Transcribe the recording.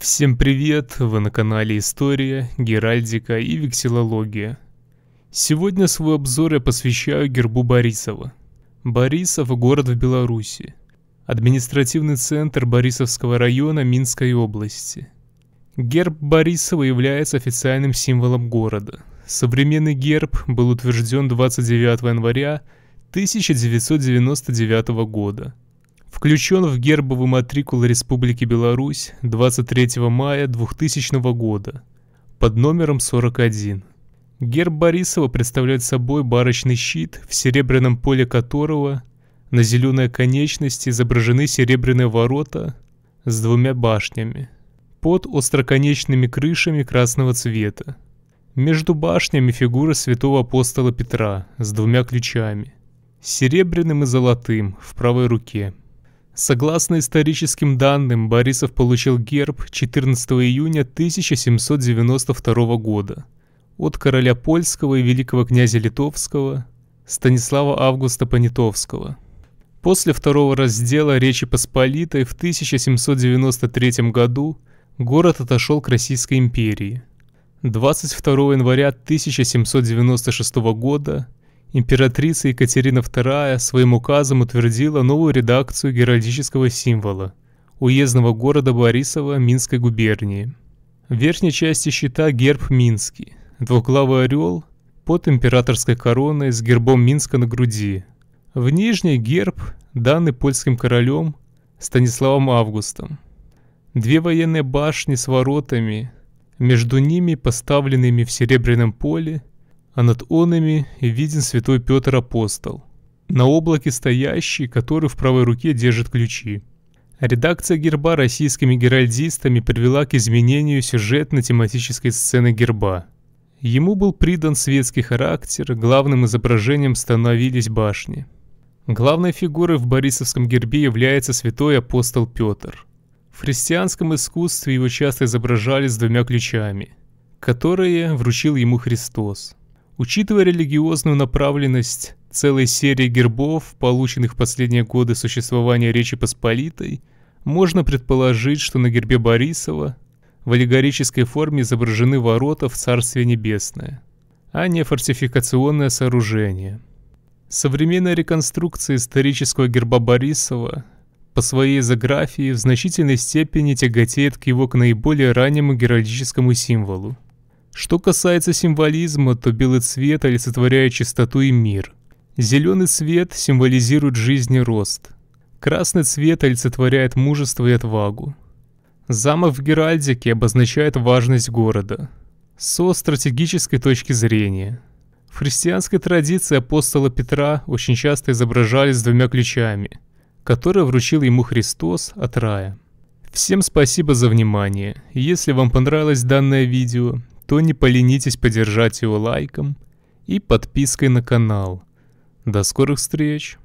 Всем привет! Вы на канале История, Геральдика и Вексилология. Сегодня свой обзор я посвящаю гербу Борисова. Борисов – город в Беларуси. Административный центр Борисовского района Минской области. Герб Борисова является официальным символом города. Современный герб был утвержден 29 января 1999 года. Включен в гербовый матрикул Республики Беларусь 23 мая 2000 года под номером 41. Герб Борисова представляет собой барочный щит, в серебряном поле которого на зеленой конечности изображены серебряные ворота с двумя башнями под остроконечными крышами красного цвета. Между башнями фигура святого апостола Петра с двумя ключами, серебряным и золотым в правой руке. Согласно историческим данным, Борисов получил герб 14 июня 1792 года от короля польского и великого князя литовского Станислава Августа Понятовского. После второго раздела Речи Посполитой в 1793 году город отошел к Российской империи. 22 января 1796 года императрица Екатерина II своим указом утвердила новую редакцию геральдического символа уездного города Борисова Минской губернии. В верхней части щита герб Минский, двуглавый орел под императорской короной с гербом Минска на груди. В нижней герб, данный польским королем Станиславом Августом. Две военные башни с воротами, между ними поставленными в серебряном поле а над онами виден святой Петр Апостол, на облаке стоящий, который в правой руке держит ключи. Редакция герба российскими геральдистами привела к изменению сюжетно-тематической сцены герба. Ему был придан светский характер, главным изображением становились башни. Главной фигурой в Борисовском гербе является святой апостол Петр. В христианском искусстве его часто изображали с двумя ключами, которые вручил ему Христос. Учитывая религиозную направленность целой серии гербов, полученных в последние годы существования Речи Посполитой, можно предположить, что на гербе Борисова в аллегорической форме изображены ворота в Царствие Небесное, а не фортификационное сооружение. Современная реконструкция исторического герба Борисова по своей изографии в значительной степени тяготеет к его к наиболее раннему геральдическому символу. Что касается символизма, то белый цвет олицетворяет чистоту и мир. Зеленый цвет символизирует жизнь и рост. Красный цвет олицетворяет мужество и отвагу. Замок в Геральдике обозначает важность города. Со стратегической точки зрения. В христианской традиции апостола Петра очень часто изображались двумя ключами, которые вручил ему Христос от рая. Всем спасибо за внимание. Если вам понравилось данное видео, то не поленитесь поддержать его лайком и подпиской на канал. До скорых встреч!